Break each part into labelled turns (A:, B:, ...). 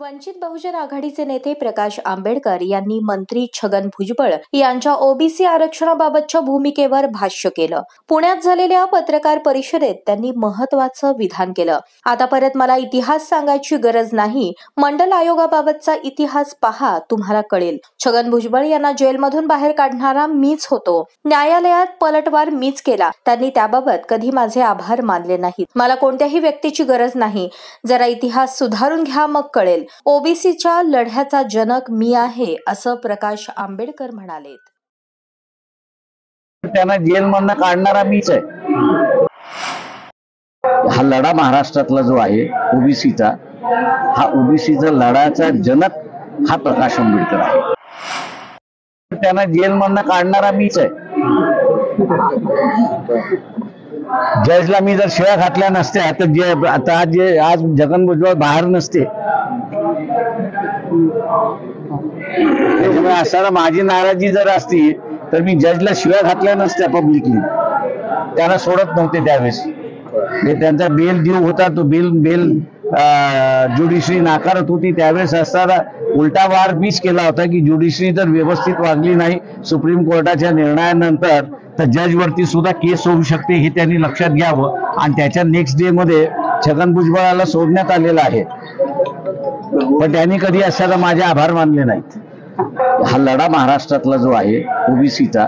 A: वंचित बहुजन आघाडीचे नेते प्रकाश आंबेडकर यांनी मंत्री छगन भुजबळ यांच्या ओबीसी आरक्षणाबाबतच्या भूमिकेवर भाष्य केलं. पुण्यात झालेल्या पत्रकार परिषदेत त्यांनी महत्वाचं विधान केलं. आता परत मला इतिहास सांगायची गरज नाही. मंडल आयोगाबाबतचा इतिहास पहा तुम्हाला कळेल. छगन भुजबळ यांना जेलमधून बाहेर काढणारा मीच होतो. न्यायालयात पलटवार मीच केला. त्यांनी त्याबाबत कधी माझे आभार मानले नाहीत. मला कोणत्याही व्यक्तीची गरज नाही. जरा इतिहास सुधारून घ्या मग कळेल. ओबीसीच्या लढ्याचा जनक मी आहे असं प्रकाश आंबेडकर म्हणाले
B: त्यांना जेलमधनं काढणारा मीच आहे. हा लढा महाराष्ट्रातला जो आहे ओबीसीचा हा ओबीसीचा लढाचा जनक हा प्रकाश आंबेडकर आहे. त्यांना जेलमधनं काढणारा मीच आहे. जजला मी जर शिळ्या घातल्या नसत्या तर जे आता आज जे आज जगन भुजबळ बाहेर नसते त्यामुळे असताना माझी नाराजी जर असती तर मी जजला शिव्या घातल्या नसत्या पब्लिकली त्यांना सोडत नव्हते त्यावेळेस. म्हणजे त्यांचा बेल देऊ होता तो बेल बेल ज्युडिशरी नाकारत होती. त्यावेळेस असताना उलटा वार मीच केला होता की ज्युडिशरी जर व्यवस्थित वागली नाही सुप्रीम कोर्टाच्या निर्णयानंतर तर जज वरती सुद्धा केस होऊ शकते हे त्यांनी लक्षात घ्यावं. आणि त्याच्या नेक्स्ट डे मध्ये छगन भुजबळाला सोडण्यात आलेलं आहे. पण त्यांनी कधी असायला माझे आभार मानले नाहीत. हा लढा महाराष्ट्रातला जो आहे ओबीसीचा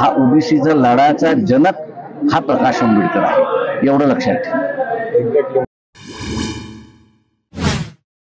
B: हा ओबीसीचा लढाचा जनक हा प्रकाश आंबेडकर आहे. एवढं लक्षात ठेवा.